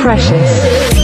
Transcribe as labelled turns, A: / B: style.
A: precious.